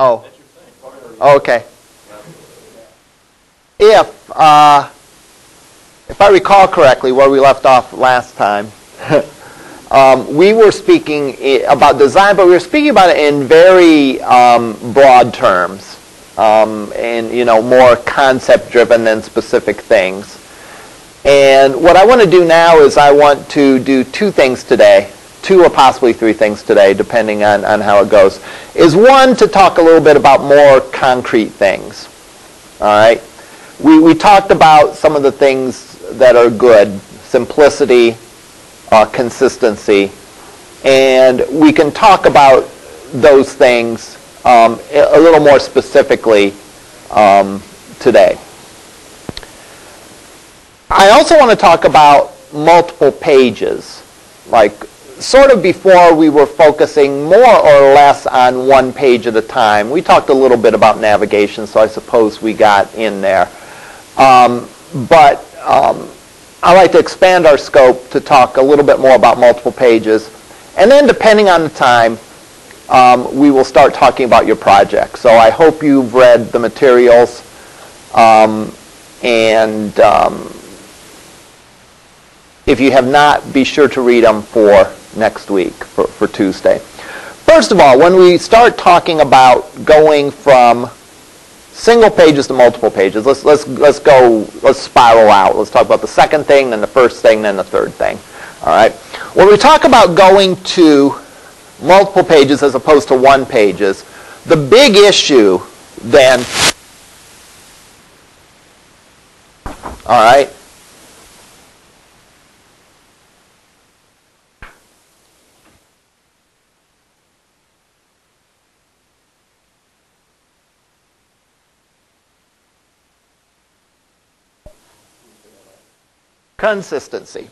Oh. Okay. If, uh, if I recall correctly, where we left off last time, um, we were speaking about design, but we were speaking about it in very um, broad terms, um, and you know, more concept-driven than specific things. And what I want to do now is I want to do two things today, two or possibly three things today, depending on, on how it goes. Is one, to talk a little bit about more concrete things. All right? We, we talked about some of the things that are good, simplicity, uh, consistency, and we can talk about those things um, a little more specifically um, today. I also want to talk about multiple pages. Like, sort of before we were focusing more or less on one page at a time. We talked a little bit about navigation, so I suppose we got in there. Um, but um, I like to expand our scope to talk a little bit more about multiple pages. And then, depending on the time, um, we will start talking about your project. So I hope you've read the materials. Um, and um, if you have not, be sure to read them for next week, for, for Tuesday. First of all, when we start talking about going from single pages to multiple pages, let's, let's, let's go, let's spiral out. Let's talk about the second thing, then the first thing, then the third thing. All right? When we talk about going to multiple pages as opposed to one pages, the big issue then, all right, consistency.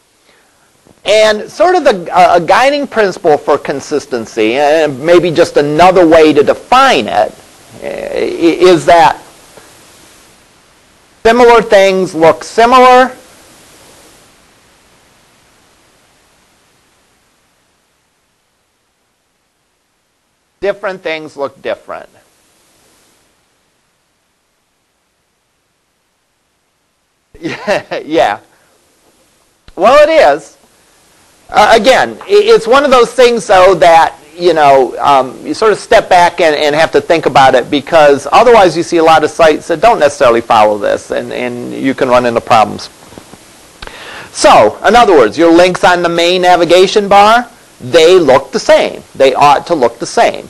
And sort of the, uh, a guiding principle for consistency, and maybe just another way to define it, uh, that similar things look similar. Different things look different. Yeah, yeah. Well, it is. Uh, again, it's one of those things, though, that you know um, you sort of step back and, and have to think about it because otherwise you see a lot of sites that don't necessarily follow this, and, and you can run into problems. So, in other words, your links on the main navigation bar, they look the same. They ought to look the same.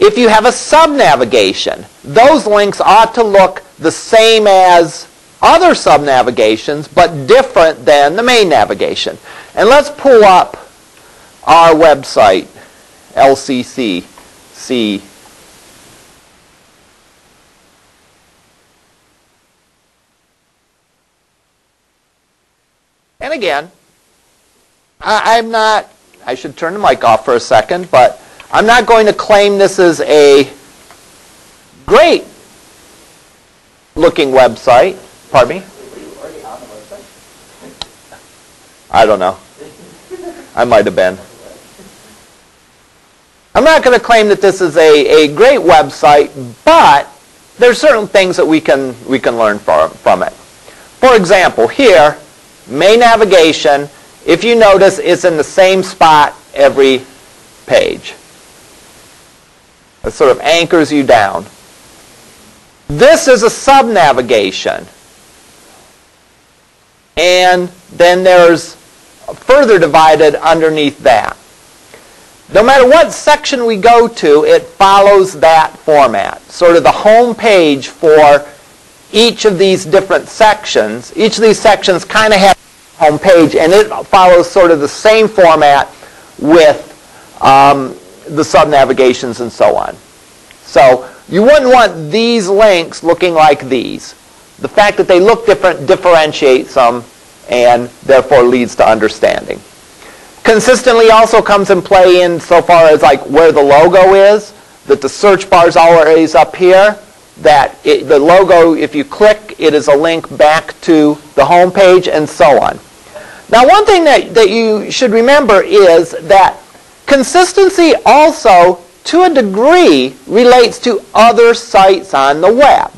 If you have a sub-navigation, those links ought to look the same as other sub-navigations, but different than the main navigation. And let's pull up our website, LCC. And again, I, I'm not, I should turn the mic off for a second, but I'm not going to claim this is a great looking website. Pardon me? I don't know. I might have been. I'm not going to claim that this is a, a great website, but there's certain things that we can, we can learn from, from it. For example, here, main navigation, if you notice, it's in the same spot every page. It sort of anchors you down. This is a sub-navigation. And then there's further divided underneath that. No matter what section we go to, it follows that format. Sort of the home page for each of these different sections. Each of these sections kind of have a home page, and it follows sort of the same format with um, the sub-navigations and so on. So you wouldn't want these links looking like these. The fact that they look different differentiates them and therefore leads to understanding. Consistently also comes in play in so far as like where the logo is, that the search bar is always up here, that it, the logo, if you click, it is a link back to the home page and so on. Now one thing that, that you should remember is that consistency also to a degree, relates to other sites on the web.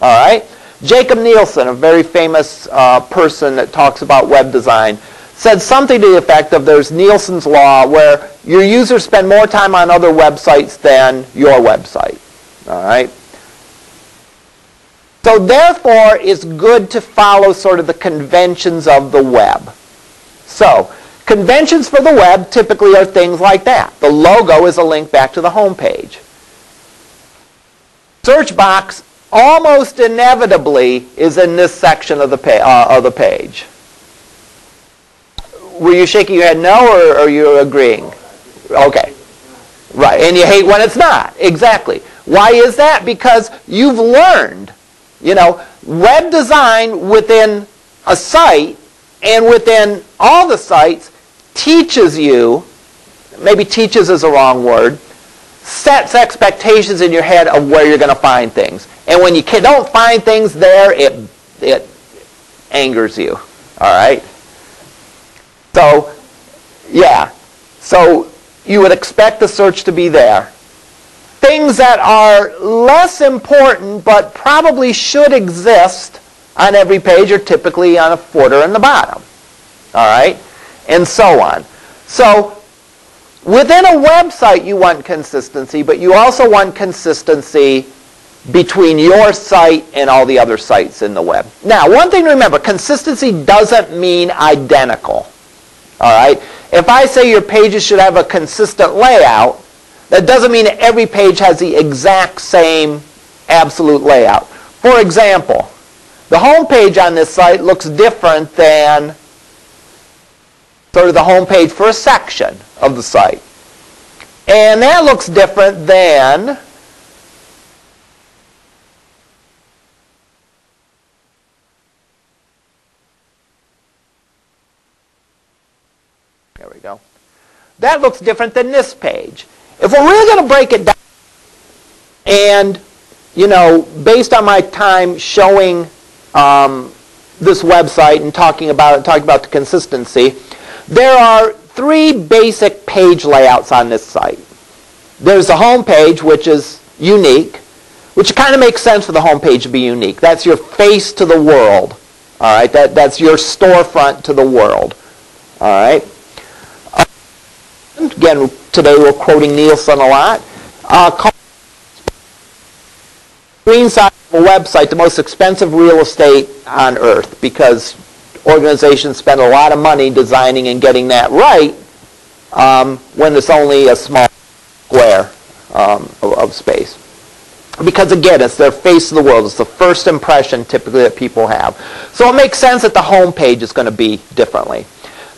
All right? Jakob Nielsen, a very famous uh, person that talks about web design, said something to the effect of there's Nielsen's law where your users spend more time on other websites than your website. All right? So therefore, it's good to follow sort of the conventions of the web. So, conventions for the web typically are things like that. The logo is a link back to the home page. Search box almost inevitably is in this section of the, pa- uh, of the page. Were you shaking your head no, or are you agreeing? Okay. Right, and you hate when it's not. Exactly. Why is that? Because you've learned you know, web design within a site and within all the sites teaches you, maybe teaches is a wrong word, sets expectations in your head of where you're going to find things. And when you don't find things there, it, it angers you. All right? So, yeah. So you would expect the search to be there things that are less important but probably should exist on every page are typically on a footer in the bottom. All right? And so on. So within a website you want consistency, but you also want consistency between your site and all the other sites in the web. Now, one thing to remember, consistency doesn't mean identical. All right? If I say your pages should have a consistent layout, that doesn't mean that every page has the exact same absolute layout. For example, the home page on this site looks different than sort of the home page for a section of the site. And that looks different than There we go. That looks different than this page. If we're really going to break it down, and, you know, based on my time showing um, this website and talking about it, talking about the consistency, there are three basic page layouts on this site. There's the home page, which is unique, which kind of makes sense for the home page to be unique. That's your face to the world. All right, that, that's your storefront to the world. All right. Again, today we're quoting Nielsen a lot. Uh, green side of a website, the most expensive real estate on earth because organizations spend a lot of money designing and getting that right um, when it's only a small square um, of, of space. Because again, it's their face of the world. It's the first impression typically that people have. So it makes sense that the home page is going to be differently.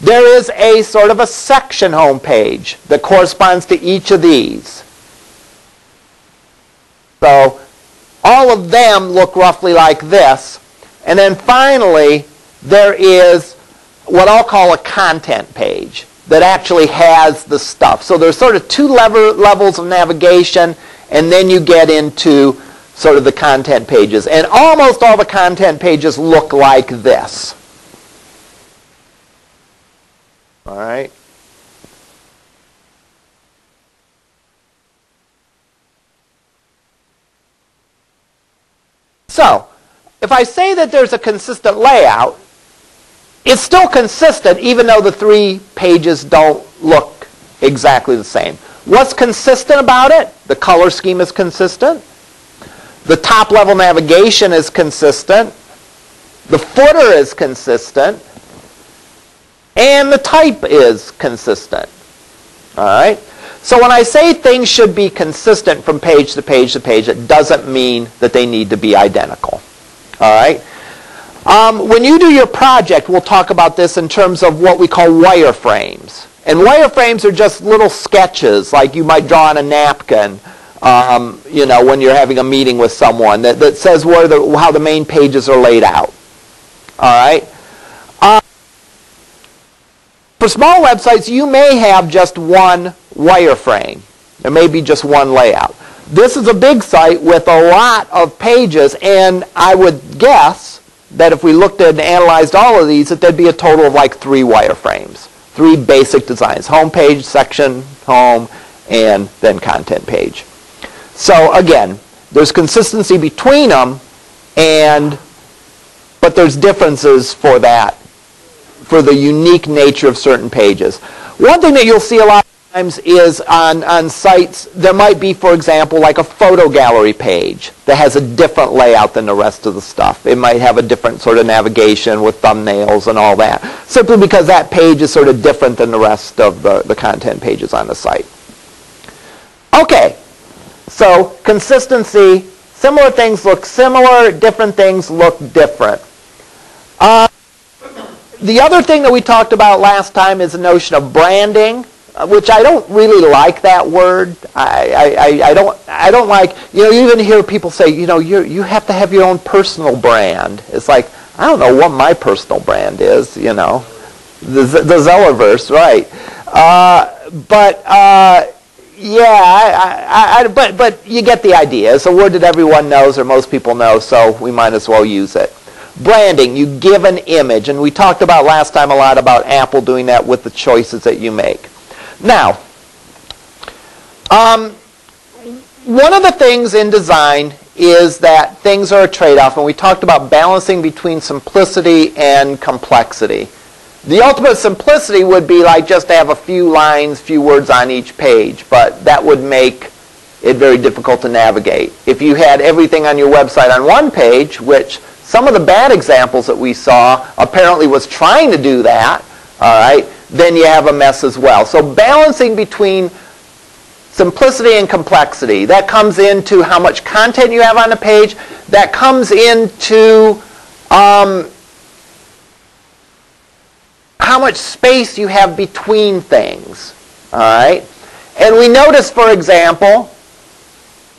There is a sort of a section home page that corresponds to each of these. So all of them look roughly like this. And then finally, there is what I'll call a content page that actually has the stuff. So there's sort of two levels of navigation, and then you get into sort of the content pages. And almost all the content pages look like this. All right? So, if I say that there's a consistent layout, it's still consistent even though the three pages don't look exactly the same. What's consistent about it? The color scheme is consistent. The top level navigation is consistent. The footer is consistent and the type is consistent. All right? So when I say things should be consistent from page to page to page, it doesn't mean that they need to be identical. All right? Um, when you do your project, we'll talk about this in terms of what we call wireframes. And wireframes are just little sketches, like you might draw on a napkin, um, you know, when you're having a meeting with someone that, that says where the, how the main pages are laid out. All right? For small websites, you may have just one wireframe. There may be just one layout. This is a big site with a lot of pages, and I would guess that if we looked at and analyzed all of these, that there'd be a total of like three wireframes. Three basic designs. Home page, section, home, and then content page. So again, there's consistency between them, and but there's differences for that, for the unique nature of certain pages. One thing that you'll see a lot times is on, on sites, there might be, for example, like a photo gallery page that has a different layout than the rest of the stuff. It might have a different sort of navigation with thumbnails and all that, simply because that page is sort of different than the rest of the, the content pages on the site. Okay, so consistency, similar things look similar, different things look different. Uh, the other thing that we talked about last time is the notion of branding, which I don't really like that word. I, I, I, don't, I don't like, you know, you even hear people say, you know, you you have to have your own personal brand. It's like, I don't know what my personal brand is, you know. The, the Zellerverse, right. Uh, but, uh, yeah, I, I, but, but you get the idea. It's a word that everyone knows or most people know, so we might as well use it. Branding, you give an image, and we talked about last time a lot about Apple doing that with the choices that you make. Now, um, one of the things in design is that things are a trade-off, and we talked about balancing between simplicity and complexity. The ultimate simplicity would be like just to have a few lines, few words on each page, but that would make it very difficult to navigate. If you had everything on your website on one page, which some of the bad examples that we saw apparently was trying to do that, all right, then you have a mess as well. So balancing between simplicity and complexity, that comes into how much content you have on the page, that comes into um, how much space you have between things, all right? And we notice, for example,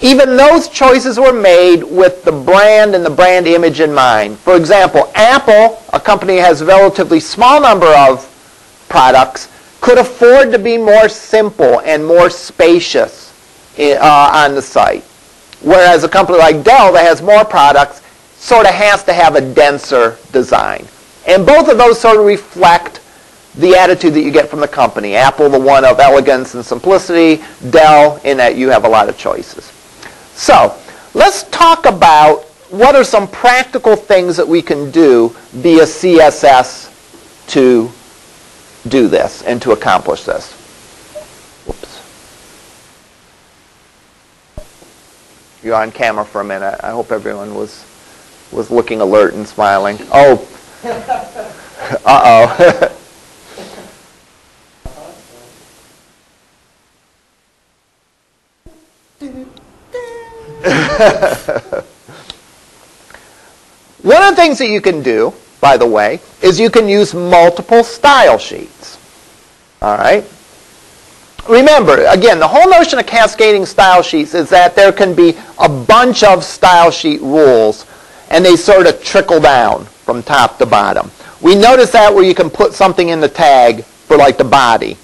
even those choices were made with the brand and the brand image in mind. For example, Apple, a company that has a relatively small number of products, could afford to be more simple and more spacious uh, on the site. Whereas a company like Dell that has more products sort of has to have a denser design. And both of those sort of reflect the attitude that you get from the company. Apple, the one of elegance and simplicity. Dell, in that you have a lot of choices. So let's talk about what are some practical things that we can do via CSS to do this and to accomplish this. Whoops. You're on camera for a minute. I hope everyone was was looking alert and smiling. Oh. Uh-oh. One of the things that you can do, by the way, is you can use multiple style sheets. All right? Remember, again, the whole notion of cascading style sheets is that there can be a bunch of style sheet rules, and they sort of trickle down from top to bottom. We notice that where you can put something in the tag for like the body,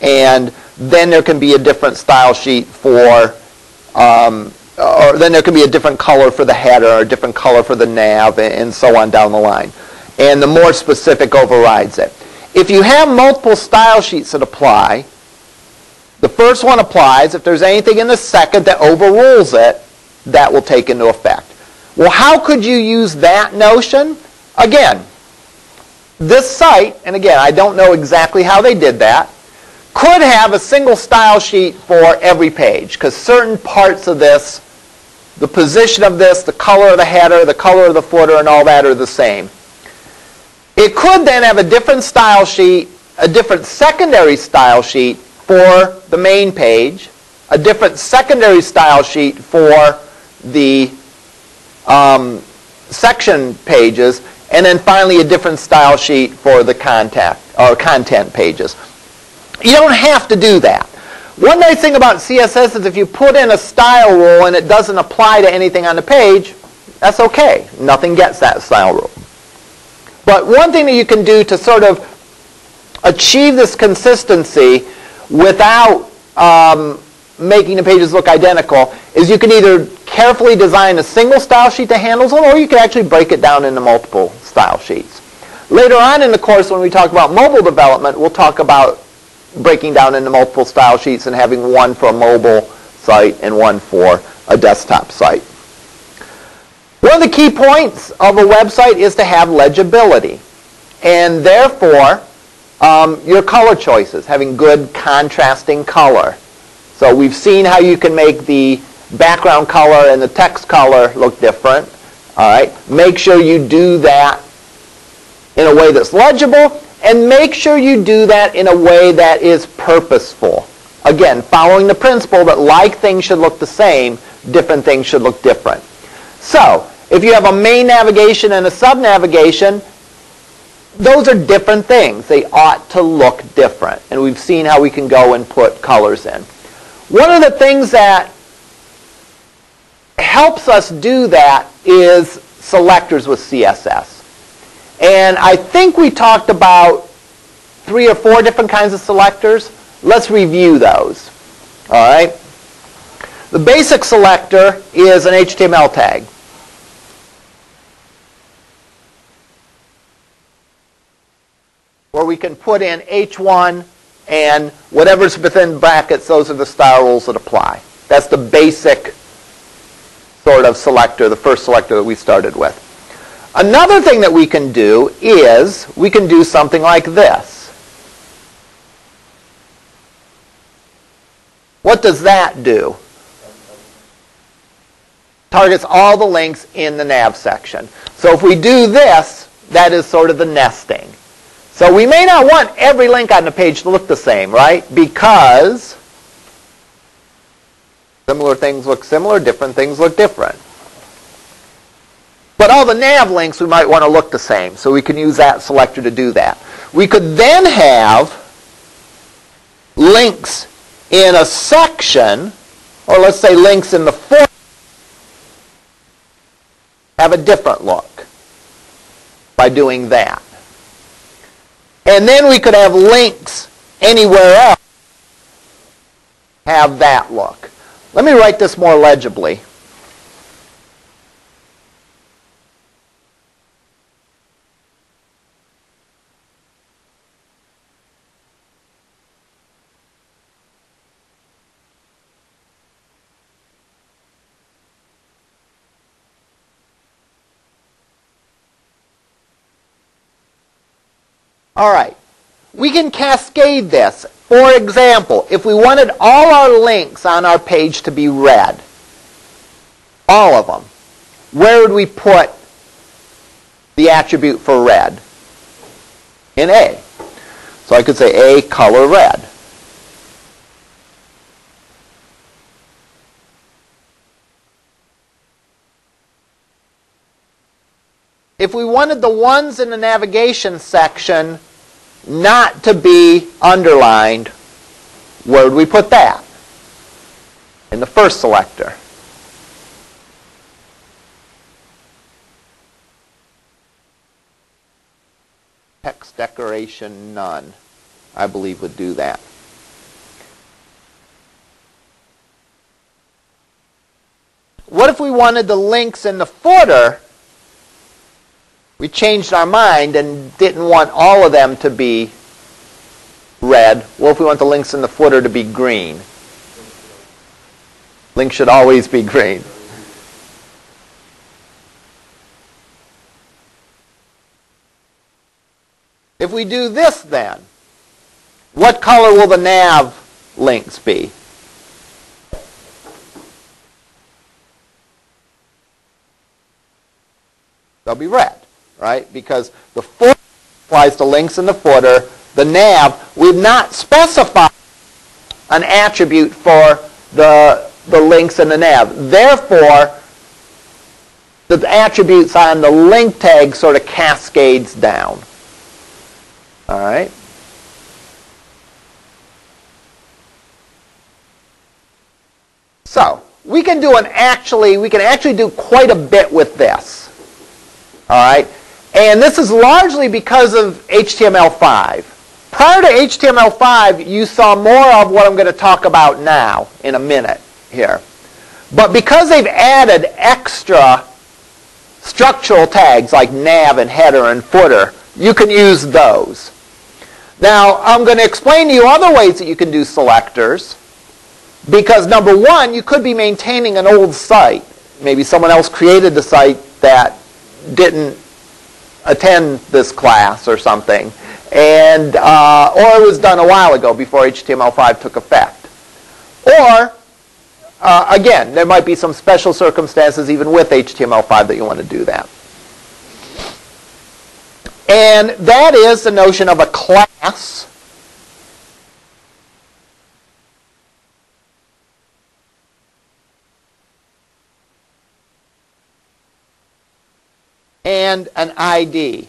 and then there can be a different style sheet for um, or then there could be a different color for the header, or a different color for the nav, and so on down the line. And the more specific overrides it. If you have multiple style sheets that apply, the first one applies. If there's anything in the second that overrules it, that will take into effect. Well, how could you use that notion? Again, this site, and again, I don't know exactly how they did that, could have a single style sheet for every page because certain parts of this, the position of this, the color of the header, the color of the footer, and all that are the same. It could then have a different style sheet, a different secondary style sheet for the main page, a different secondary style sheet for the um, section pages, and then finally a different style sheet for the contact or content pages. You don't have to do that. One nice thing about CSS is if you put in a style rule and it doesn't apply to anything on the page, that's okay. Nothing gets that style rule. But one thing that you can do to sort of achieve this consistency without um, making the pages look identical is you can either carefully design a single style sheet that handles it, or you can actually break it down into multiple style sheets. Later on in the course, when we talk about mobile development, we'll talk about breaking down into multiple style sheets and having one for a mobile site and one for a desktop site. One of the key points of a website is to have legibility. And therefore, um, your color choices, having good contrasting color. So we've seen how you can make the background color and the text color look different. All right. Make sure you do that in a way that's legible, and make sure you do that in a way that is purposeful. Again, following the principle that like things should look the same, different things should look different. So, if you have a main navigation and a sub-navigation, those are different things. They ought to look different. And we've seen how we can go and put colors in. One of the things that helps us do that is selectors with CSS. And I think we talked about three or four different kinds of selectors. Let's review those. All right. The basic selector is an HTML tag. Where we can put in H1 and whatever's within brackets, those are the style rules that apply. That's the basic sort of selector, the first selector that we started with. Another thing that we can do is we can do something like this. What does that do? Targets all the links in the nav section. So if we do this, that is sort of the nesting. So we may not want every link on the page to look the same, right? Because Similar things look similar, different things look different. But all the nav links we might want to look the same, so we can use that selector to do that. We could then have links in a section, or let's say links in the footer, have a different look by doing that. And then we could have links anywhere else have that look. Let me write this more legibly. All right. We can cascade this. For example, if we wanted all our links on our page to be red, all of them, where would we put the attribute for red? In A. So I could say A color red. If we wanted the ones in the navigation section not to be underlined, where would we put that? In the first selector. Text decoration none, I believe would do that. What if we wanted the links in the footer we changed our mind and didn't want all of them to be red. What if we want the links in the footer to be green? Links should always be green. If we do this then, what color will the nav links be? They'll be red right? Because the footer applies to links in the footer. The nav, we've not specified an attribute for the, the links in the nav. Therefore, the attributes on the link tag sort of cascades down. All right? So, we can do an actually, we can actually do quite a bit with this. All right? And this is largely because of HTML5. Prior to HTML5, you saw more of what I'm going to talk about now in a minute here. But because they've added extra structural tags like nav and header and footer, you can use those. Now, I'm going to explain to you other ways that you can do selectors. Because number one, you could be maintaining an old site. Maybe someone else created the site that didn't attend this class or something. And, uh, or it was done a while ago before HTML5 took effect. Or, uh, again, there might be some special circumstances even with HTML5 that you want to do that. And that is the notion of a class and an ID.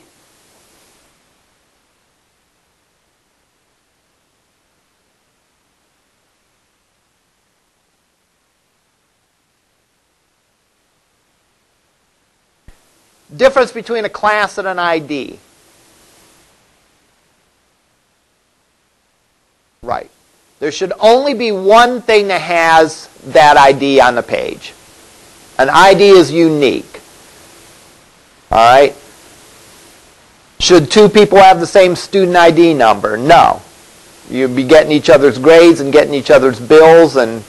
Difference between a class and an ID. Right. There should only be one thing that has that ID on the page. An ID is unique. All right? Should two people have the same student ID number? No. You'd be getting each other's grades and getting each other's bills, and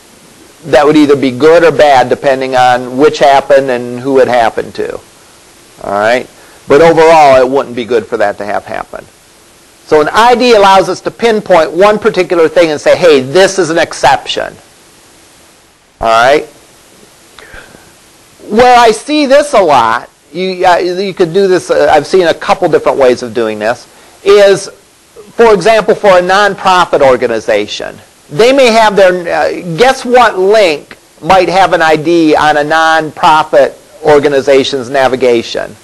that would either be good or bad depending on which happened and who it happened to. All right? But overall, it wouldn't be good for that to have happen. So an ID allows us to pinpoint one particular thing and say, hey, this is an exception. All right? Where I see this a lot, you, you could do this, uh, I've seen a couple different ways of doing this, is, for example, for a nonprofit organization. They may have their, uh, guess what link might have an ID on a nonprofit organization's navigation?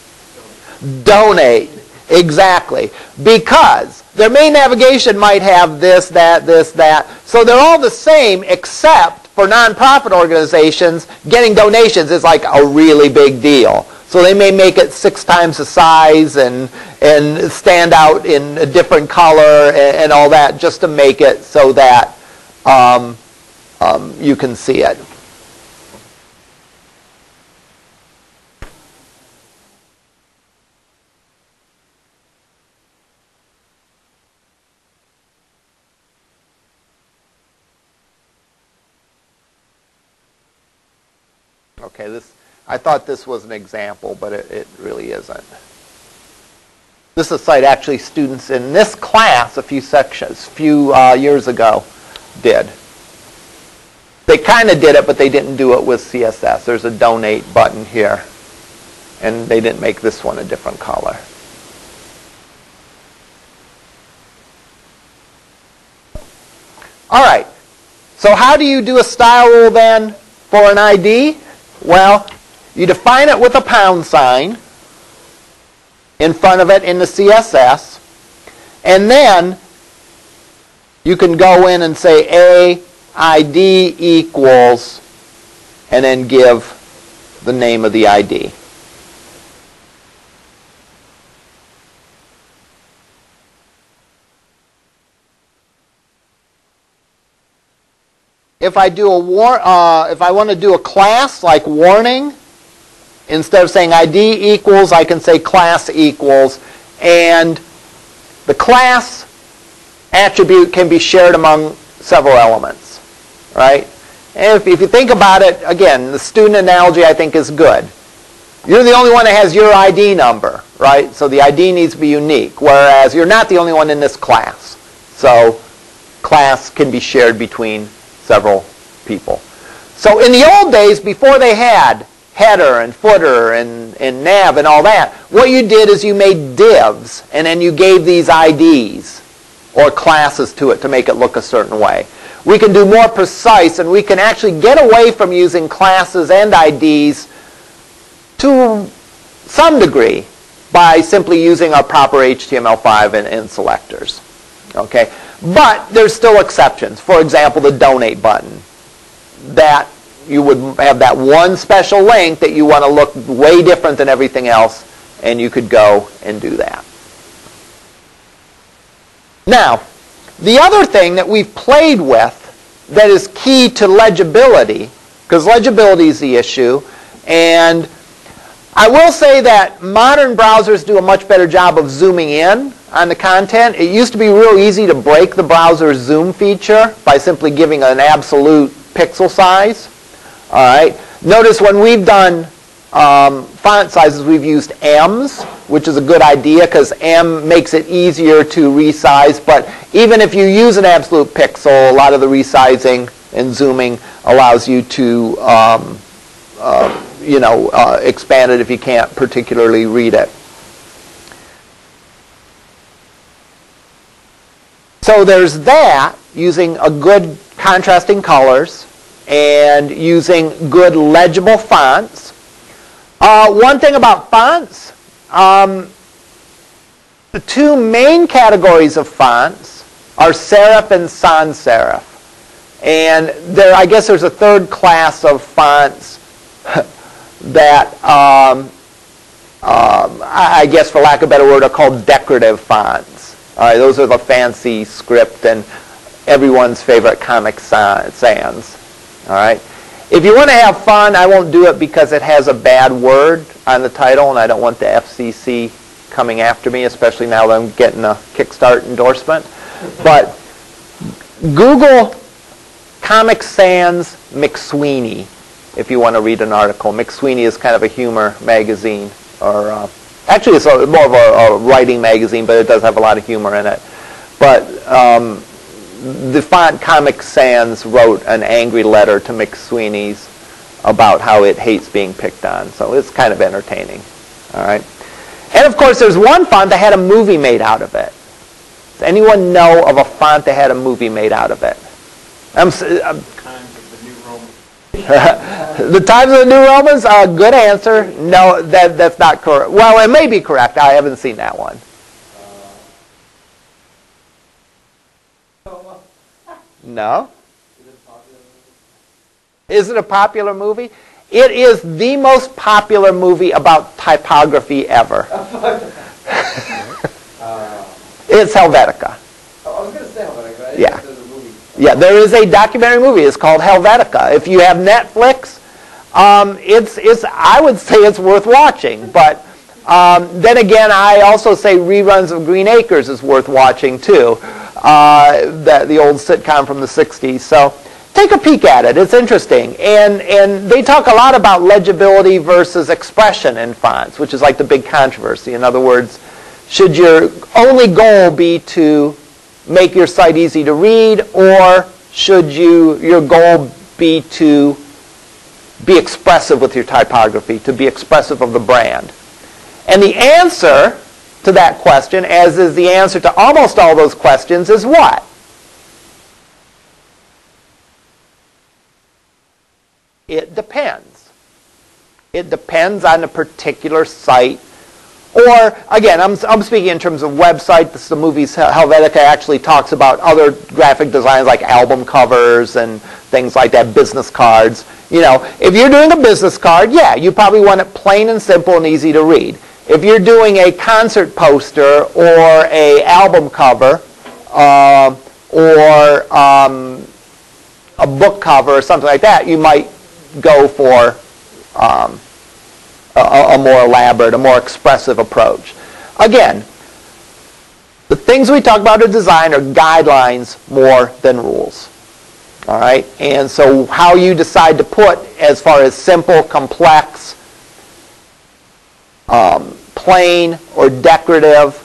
Donate. Exactly. Because their main navigation might have this, that, this, that. So they're all the same except for nonprofit organizations, getting donations is like a really big deal. So they may make it six times the size and, and stand out in a different color and, and all that just to make it so that um, um, you can see it. Okay, this I thought this was an example, but it, it really isn't. This is a site actually students in this class a few sections, few uh, years ago did. They kind of did it, but they didn't do it with CSS. There's a donate button here, and they didn't make this one a different color. All right. So how do you do a style rule then for an ID? Well, you define it with a pound sign in front of it in the CSS, and then you can go in and say A ID equals, and then give the name of the ID. If I do a war, uh, if I want to do a class like warning, instead of saying ID equals, I can say class equals, and the class attribute can be shared among several elements, right? And if, if you think about it, again, the student analogy I think is good. You're the only one that has your ID number, right? So the ID needs to be unique, whereas you're not the only one in this class. So class can be shared between several people. So in the old days, before they had header and footer and, and nav and all that, what you did is you made divs and then you gave these IDs or classes to it to make it look a certain way. We can do more precise and we can actually get away from using classes and IDs to some degree by simply using our proper HTML5 and, and selectors. Okay? But there's still exceptions. For example, the donate button. That you would have that one special link that you want to look way different than everything else, and you could go and do that. Now, the other thing that we've played with that is key to legibility, because legibility is the issue, and I will say that modern browsers do a much better job of zooming in on the content. It used to be real easy to break the browser's zoom feature by simply giving an absolute pixel size. All right. Notice when we've done um, font sizes, we've used ems, which is a good idea because M makes it easier to resize. But even if you use an absolute pixel, a lot of the resizing and zooming allows you to, um, uh, you know, uh, expand it if you can't particularly read it. So there's that, using a good contrasting colors and using good legible fonts. Uh, one thing about fonts, um, the two main categories of fonts are serif and sans serif. And there, I guess there's a third class of fonts that, um, um, I guess for lack of a better word, are called decorative fonts. Uh, those are the fancy script and everyone's favorite Comic Sans. All right. If you want to have fun, I won't do it because it has a bad word on the title, and I don't want the FCC coming after me, especially now that I'm getting a Kickstart endorsement. But Google Comic Sans McSweeney if you want to read an article. McSweeney is kind of a humor magazine, or uh, actually it's a, more of a, a, writing magazine, but it does have a lot of humor in it. But um, the font Comic Sans wrote an angry letter to McSweeney's about how it hates being picked on. So it's kind of entertaining. All right. And of course, there's one font that had a movie made out of it. Does anyone know of a font that had a movie made out of it? I'm, I'm the new romans. The Times of the New Romans? Uh, good answer. No, that, that's not correct. Well, it may be correct. I haven't seen that one. No. Is it a popular movie? It is the most popular movie about typography ever. it's Helvetica. Oh, I was going to say Helvetica. Yeah. Yeah, there is a documentary movie. It's called Helvetica. If you have Netflix, um, it's, it's, I would say it's worth watching. But um, then again, I also say reruns of Green Acres is worth watching too uh, that the old sitcom from the 60s. So take a peek at it. It's interesting. And, and they talk a lot about legibility versus expression in fonts, which is like the big controversy. In other words, should your only goal be to make your site easy to read, or should you, your goal be to be expressive with your typography, to be expressive of the brand? And the answer to that question, as is the answer to almost all those questions, is what? It depends. It depends on a particular site. Or, again, I'm, I'm speaking in terms of website. This, the movie's Helvetica actually talks about other graphic designs like album covers and things like that, business cards. You know, if you're doing a business card, yeah, you probably want it plain and simple and easy to read. If you're doing a concert poster or a album cover uh, or um, a book cover or something like that, you might go for um, a, a more elaborate, a more expressive approach. Again, the things we talk about in design are guidelines more than rules. All right? And so how you decide to put as far as simple, complex, um, plain or decorative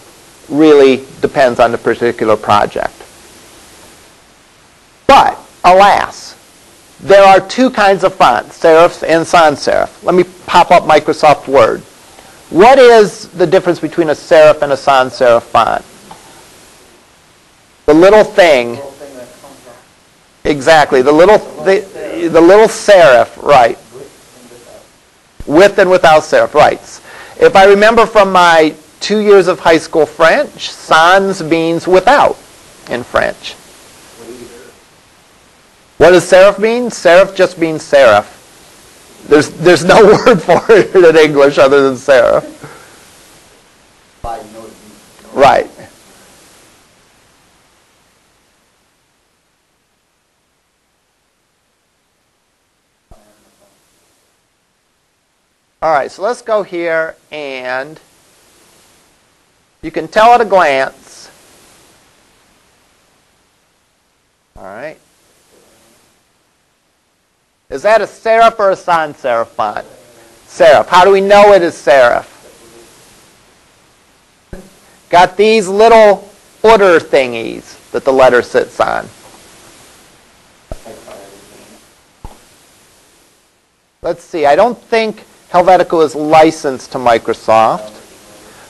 really depends on the particular project. But, alas, there are two kinds of fonts, serif and sans serif. Let me pop up Microsoft Word. What is the difference between a serif and a sans serif font? The little thing. Exactly. The little the, the little serif, right. With and without serif, right. If I remember from my two years of high school French, sans means without in French. What does serif mean? Serif just means serif. There's, there's no word for it in English other than serif. Right. All right, so let's go here and You can tell at a glance. All right. Is that a serif or a sans serif font? Serif. How do we know it is serif? Got these little footer thingies that the letter sits on. Let's see. I don't think Helvetica is licensed to Microsoft.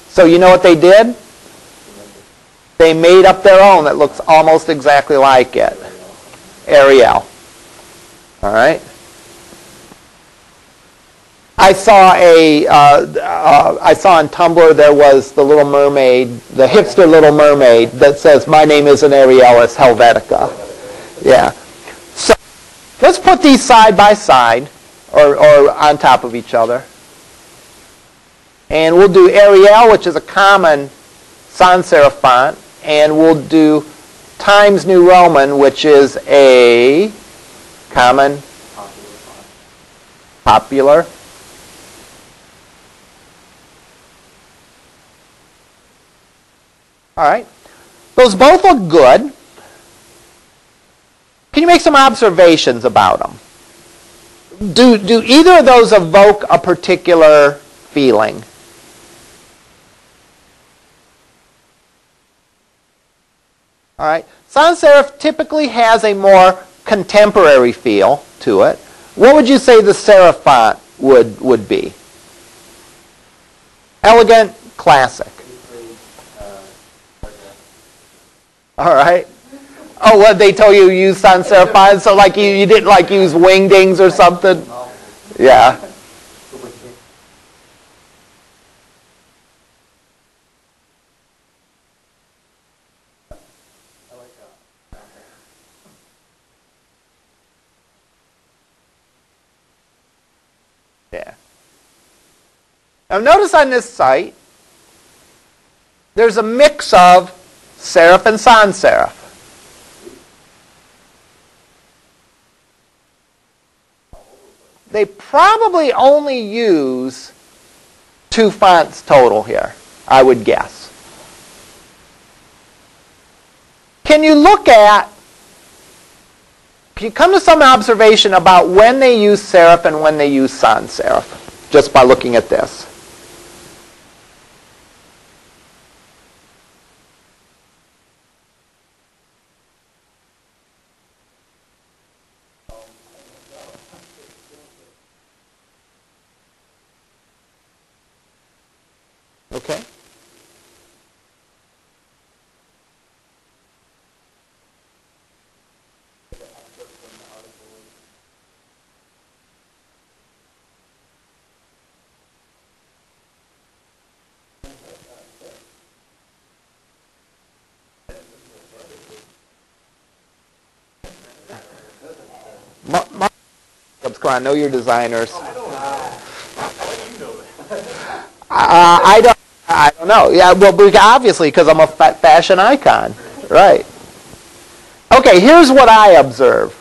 So you know what they did? They made up their own that looks almost exactly like it. Arial. All right. I saw a, uh, uh, I saw on Tumblr there was the Little Mermaid, the hipster Little Mermaid that says, "My name isn't Ariel, it's Helvetica." Yeah. So let's put these side by side, or, or on top of each other, and we'll do Arial, which is a common sans serif font, and we'll do Times New Roman, which is a common popular All right. Those both look good. Can you make some observations about them? Do, do either of those evoke a particular feeling? All right. Sans serif typically has a more contemporary feel to it. What would you say the serif font would, would be? Elegant, classic. All right. Oh, what they told you use sans serif? So like you, you didn't like use wingdings or something? Yeah. Yeah. Now notice on this site, there's a mix of serif and sans serif. They probably only use two fonts total here, I would guess. Can you look at, can you come to some observation about when they use serif and when they use sans serif, just by looking at this? Come on, know your designers. Uh, I don't. I don't know. Yeah, well, obviously, because I'm a fa- fashion icon, right? Okay, here's what I observe.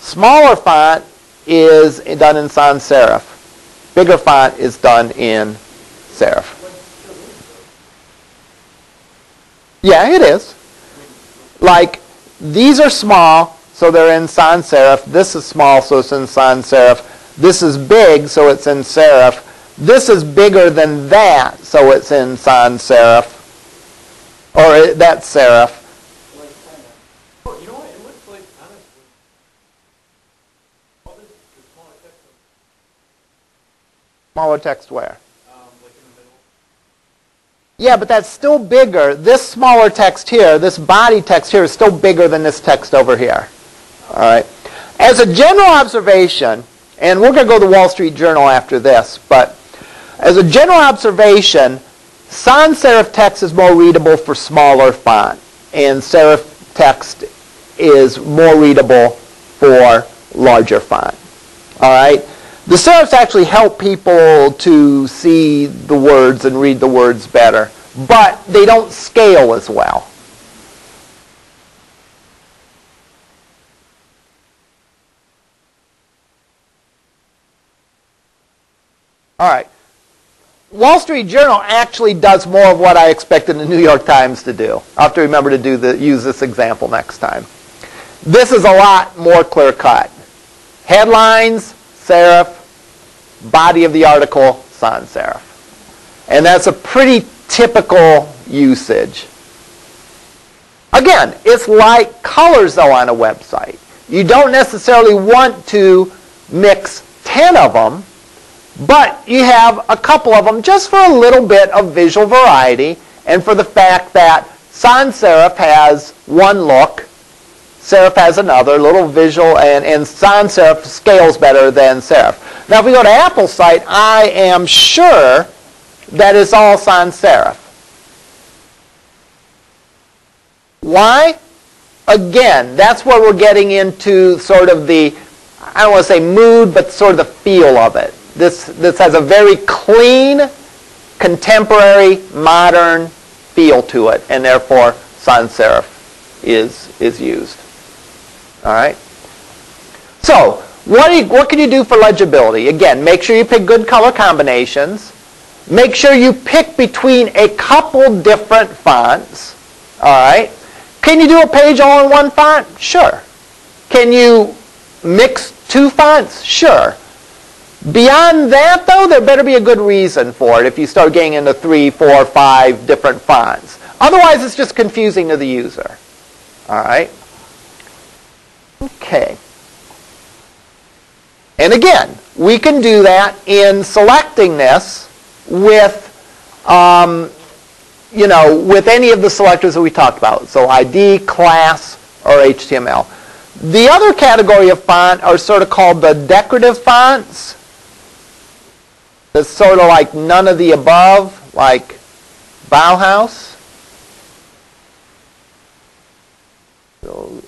Smaller font is done in sans serif. Bigger font is done in serif. Yeah, it is. Like these are small, so they're in sans serif. This is small, so it's in sans serif. This is big, so it's in serif. This is bigger than that, so it's in sans serif. Or it, that's serif. Smaller text, where? Yeah, but that's still bigger. This smaller text here, this body text here is still bigger than this text over here. All right. As a general observation, and we're going to go to the Wall Street Journal after this, but as a general observation, sans serif text is more readable for smaller font, and serif text is more readable for larger font. All right? The serifs actually help people to see the words and read the words better, but they don't scale as well. All right. Wall Street Journal actually does more of what I expected the New York Times to do. I'll have to remember to do the, use this example next time. This is a lot more clear cut. Headlines, serif, body of the article, sans serif. And that's a pretty typical usage. Again, it's like colors though on a website. You don't necessarily want to mix 10 of them, but you have a couple of them just for a little bit of visual variety and for the fact that sans serif has one look, serif has another, little visual, and, and sans serif scales better than serif. Now if we go to Apple's site, I am sure that it's all sans serif. Why? Again, that's where we're getting into sort of the, I don't want to say mood, but sort of the feel of it. This, this has a very clean, contemporary, modern feel to it, and therefore sans serif is, is used. All right? So, what, you, what can you do for legibility? Again, make sure you pick good color combinations. Make sure you pick between a couple different fonts. All right? Can you do a page all in one font? Sure. Can you mix two fonts? Sure. Beyond that, though, there better be a good reason for it if you start getting into three, four, five different fonts. Otherwise, it's just confusing to the user. All right? Okay. And again, we can do that in selecting this with um, you know, with any of the selectors that we talked about. So ID, class, or HTML. The other category of font are sort of called the decorative fonts. It's sort of like none of the above, like Bauhaus. So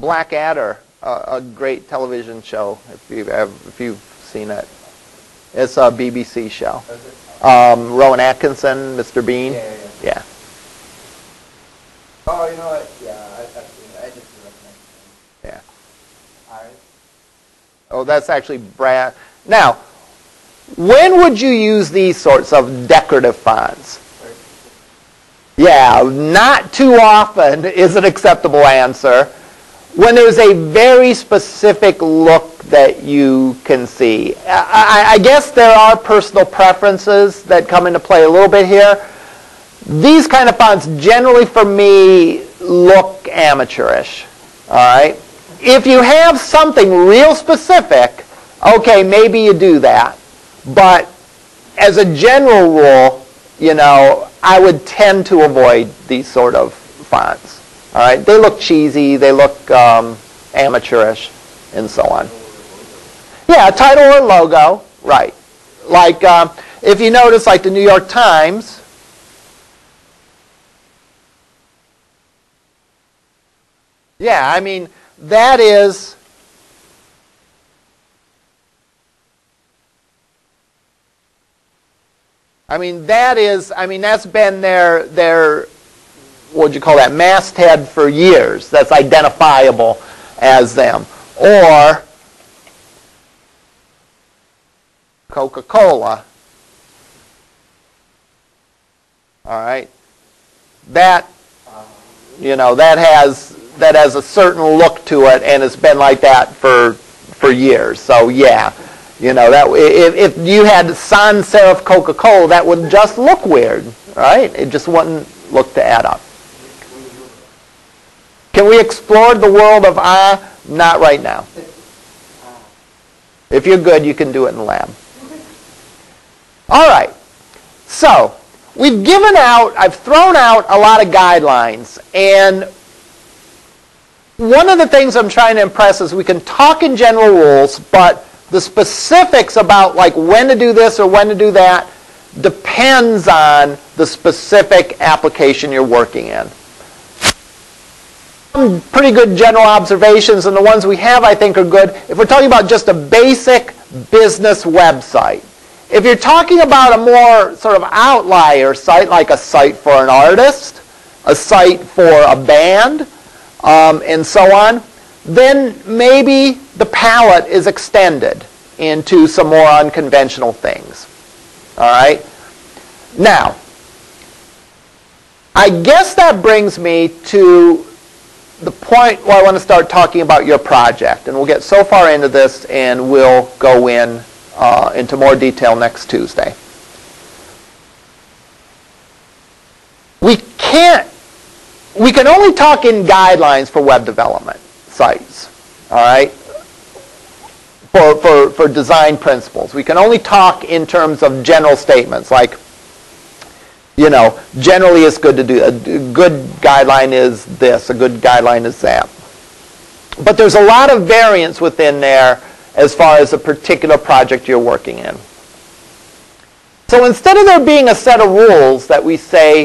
Blackadder, a, a great television show if you've if you've seen it. It's a BBC show. Um, Rowan Atkinson, Mr. Bean. Yeah, yeah, yeah. Yeah. Oh, you know what? Yeah, I, I've seen it. I just Yeah. All right. Oh, that's actually Brad. Now, when would you use these sorts of decorative fonts? Yeah, not too often is an acceptable answer. When there's a very specific look that you can see. I, I guess there are personal preferences that come into play a little bit here. These kind of fonts generally for me look amateurish. All right? If you have something real specific, okay, maybe you do that. But as a general rule, you know, I would tend to avoid these sort of fonts. All right, they look cheesy, they look um, amateurish, and so on. Yeah, title or logo, right? Like um, if you notice, like the New York Times. Yeah, I mean that is. I mean that is. I mean that's been their their what would you call that, masthead for years that's identifiable as them. Or Coca-Cola. All right. That, you know, that has that has a certain look to it, and it's been like that for for years. So yeah, you know that if, if you had sans serif Coca-Cola, that would just look weird, right? It just wouldn't look to add up. Can we explore the world of ah? Not right now. If you're good, you can do it in lab. All right. So we've given out, I've thrown out a lot of guidelines. And one of the things I'm trying to impress is we can talk in general rules, but the specifics about like when to do this or when to do that depends on the specific application you're working in some pretty good general observations, and the ones we have I think are good. If we're talking about just a basic business website, if you're talking about a more sort of outlier site, like a site for an artist, a site for a band, um, and so on, then maybe the palette is extended into some more unconventional things. All right? Now, I guess that brings me to the point where I want to start talking about your project. And we'll get so far into this and we'll go in uh, into more detail next Tuesday. We can't, we can only talk in guidelines for web development sites, all right? For, for, for design principles. We can only talk in terms of general statements like, you know, generally it's good to do, a good guideline is this, a good guideline is that. But there's a lot of variance within there as far as a particular project you're working in. So instead of there being a set of rules that we say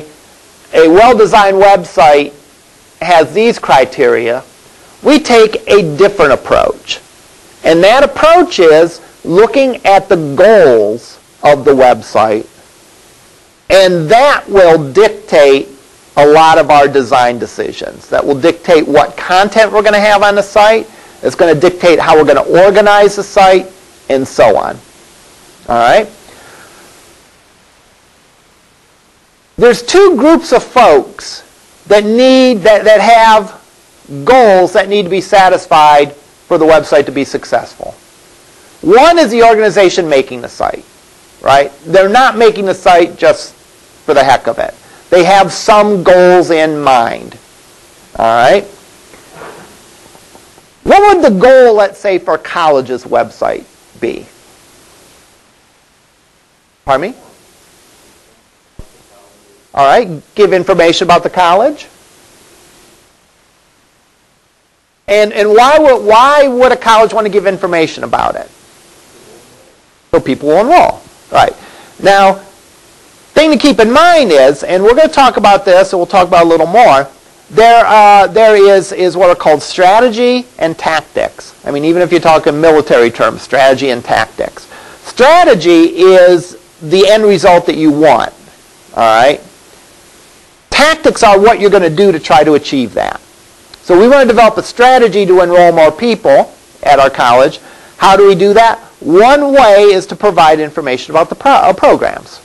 a well-designed website has these criteria, we take a different approach. And that approach is looking at the goals of the website, and that will dictate a lot of our design decisions. That will dictate what content we're going to have on the site, it's going to dictate how we're going to organize the site, and so on. All right? There's two groups of folks that need that, that have goals that need to be satisfied for the website to be successful. One is the organization making the site, right? They're not making the site just for the heck of it. They have some goals in mind. All right? What would the goal, let's say, for a college's website be? Pardon me? All right, give information about the college. And, and why, would, why would a college want to give information about it? So people will enroll. Right. Now, thing to keep in mind is, and we're going to talk about this, and we'll talk about a little more, there, uh, there is, is what are called strategy and tactics. I mean, even if you talk in military terms, strategy and tactics. Strategy is the end result that you want. All right? Tactics are what you're going to do to try to achieve that. So we want to develop a strategy to enroll more people at our college. How do we do that? One way is to provide information about the pro- uh, programs.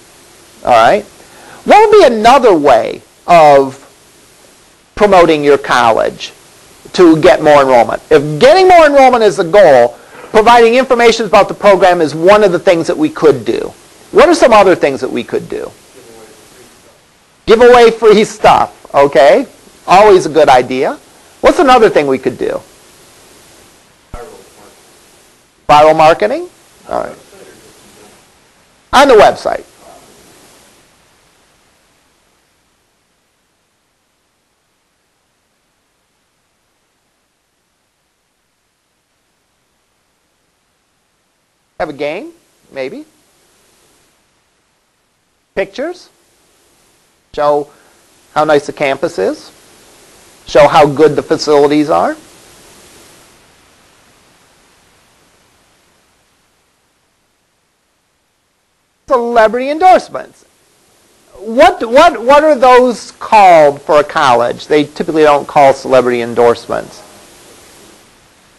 All right? What would be another way of promoting your college to get more enrollment. If getting more enrollment is the goal, providing information about the program is one of the things that we could do. What are some other things that we could do? Give away free stuff, okay? Always a good idea. What's another thing we could do? Viral marketing? All right. On the website. Have a game, maybe. Pictures. Show how nice the campus is. Show how good the facilities are. Celebrity endorsements. What, what, what are those called for a college? They typically don't call celebrity endorsements.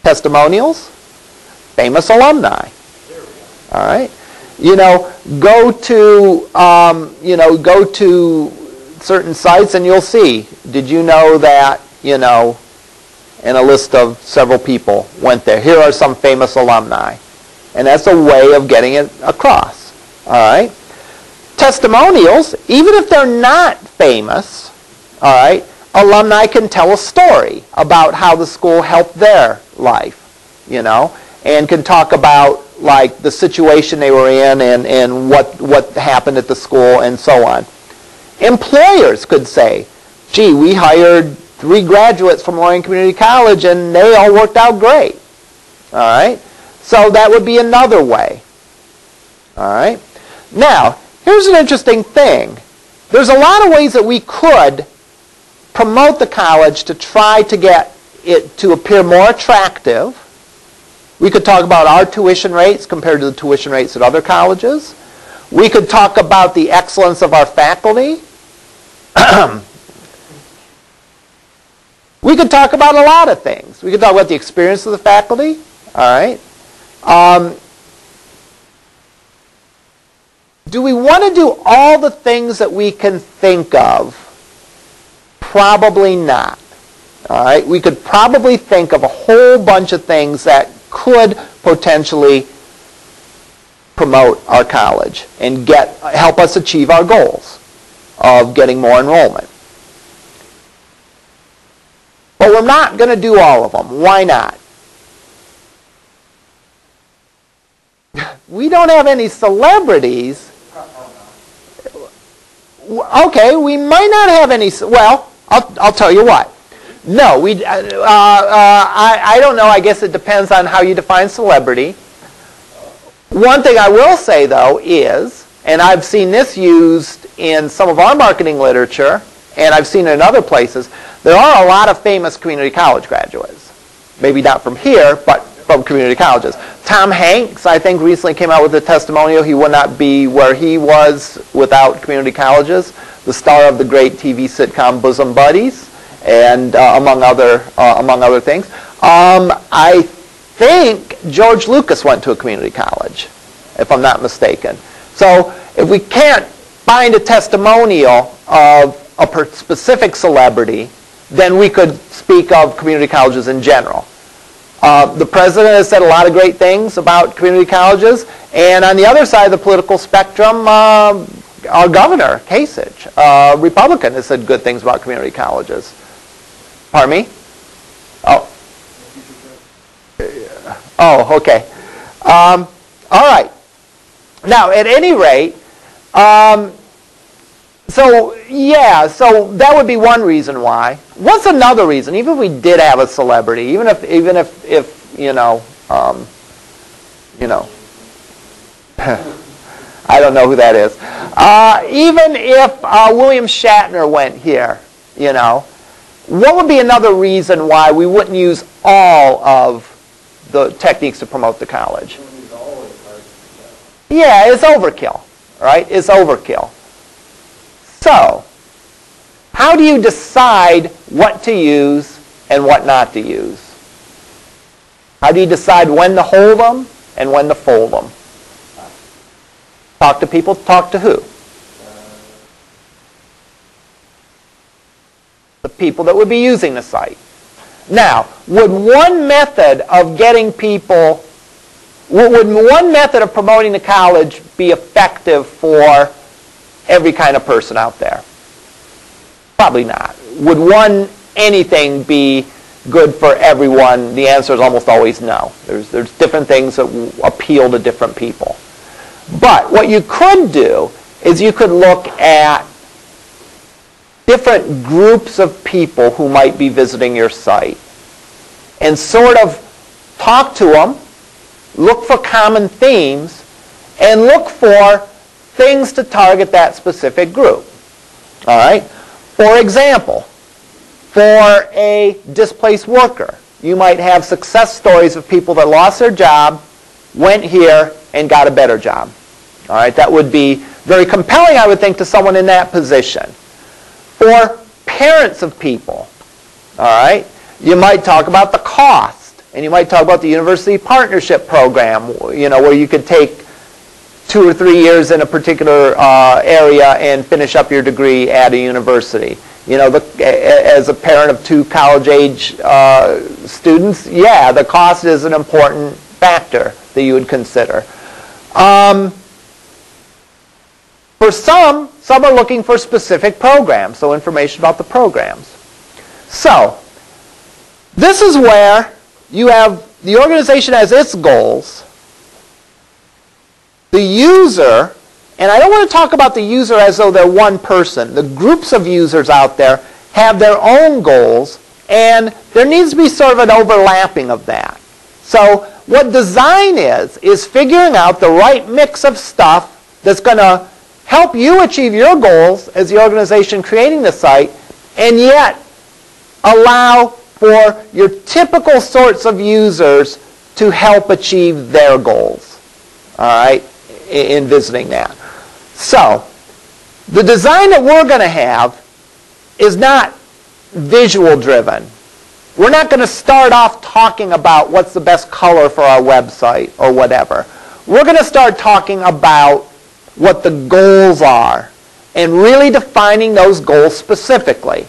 Testimonials? Famous alumni. All right, you know, go to um, you know go to certain sites and you'll see. Did you know that you know? And a list of several people went there. Here are some famous alumni, and that's a way of getting it across. All right, testimonials, even if they're not famous, all right, alumni can tell a story about how the school helped their life, you know, and can talk about like the situation they were in and, and what, what happened at the school and so on. Employers could say, gee, we hired three graduates from Lorain Community College and they all worked out great. All right? So that would be another way. All right? Now, here's an interesting thing. There's a lot of ways that we could promote the college to try to get it to appear more attractive. We could talk about our tuition rates compared to the tuition rates at other colleges. We could talk about the excellence of our faculty. we could talk about a lot of things. We could talk about the experience of the faculty. All right. Um, do we want to do all the things that we can think of? Probably not. All right, we could probably think of a whole bunch of things that could potentially promote our college and get help us achieve our goals of getting more enrollment. But we're not going to do all of them. Why not? We don't have any celebrities. Okay, we might not have any. Well, I'll, I'll tell you what. No, we. Uh, uh, I, I don't know. I guess it depends on how you define celebrity. One thing I will say though is, and I've seen this used in some of our marketing literature, and I've seen it in other places. There are a lot of famous community college graduates. Maybe not from here, but from community colleges. Tom Hanks, I think, recently came out with a testimonial he would not be where he was without community colleges. The star of the great TV sitcom Bosom Buddies, and uh, among other uh, among other things. Um, I think George Lucas went to a community college, if I'm not mistaken. So if we can't find a testimonial of a specific celebrity, then we could speak of community colleges in general. Uh, the president has said a lot of great things about community colleges, and on the other side of the political spectrum, uh, our governor, Kasich, uh, Republican, has said good things about community colleges. Pardon me? Oh. Oh, okay. Um, all right. Now, at any rate, um, so yeah, so that would be one reason why. What's another reason? Even if we did have a celebrity, even if even if if you know, um, you know, I don't know who that is. Uh, even if uh, William Shatner went here, you know, what would be another reason why we wouldn't use all of the techniques to promote the college? Yeah, it's overkill, right? It's overkill. So, how do you decide what to use and what not to use? How do you decide when to hold them and when to fold them? Talk to people, talk to who? The people that would be using the site. Now, would one method of getting people, would one method of promoting the college be effective for every kind of person out there? Probably not. Would one anything be good for everyone? The answer is almost always no. There's, there's different things that appeal to different people. But what you could do is you could look at different groups of people who might be visiting your site and sort of talk to them, look for common themes, and look for things to target that specific group. All right? For example, for a displaced worker, you might have success stories of people that lost their job, went here, and got a better job. All right? That would be very compelling, I would think, to someone in that position. For parents of people, all right, you might talk about the cost, and you might talk about the university partnership program, you know, where you could take two or three years in a particular uh, area and finish up your degree at a university. You know, the, as a parent of two college-age uh, students, yeah, the cost is an important factor that you would consider. Um, for some, some are looking for specific programs, so information about the programs. So, this is where you have the organization has its goals, the user, and I don't want to talk about the user as though they're one person. The groups of users out there have their own goals, and there needs to be sort of an overlapping of that. So what design is, is figuring out the right mix of stuff that's going to help you achieve your goals as the organization creating the site and yet allow for your typical sorts of users to help achieve their goals. All right, in visiting that. So, the design that we're going to have is not visual driven. We're not going to start off talking about what's the best color for our website or whatever. We're going to start talking about what the goals are and really defining those goals specifically.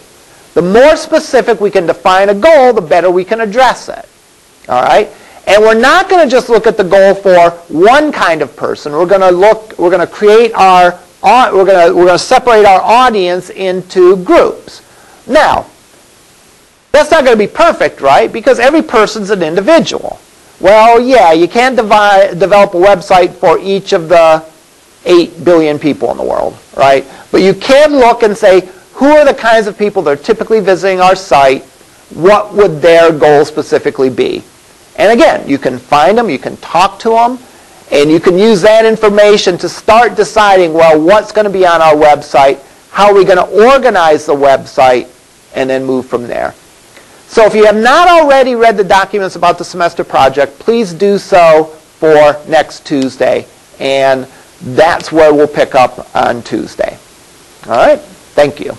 The more specific we can define a goal, the better we can address it. All right? And we're not going to just look at the goal for one kind of person. We're going to look we're going to create our we're going to we're going to separate our audience into groups. Now, that's not going to be perfect, right? Because every person's an individual. Well, yeah, you can't develop a website for each of the 8 billion people in the world, right? But you can look and say, who are the kinds of people that are typically visiting our site? What would their goal specifically be? And again, you can find them, you can talk to them, and you can use that information to start deciding, well, what's going to be on our website? How are we going to organize the website? And then move from there. So if you have not already read the documents about the semester project, please do so for next Tuesday. And that's where we'll pick up on Tuesday. All right? Thank you.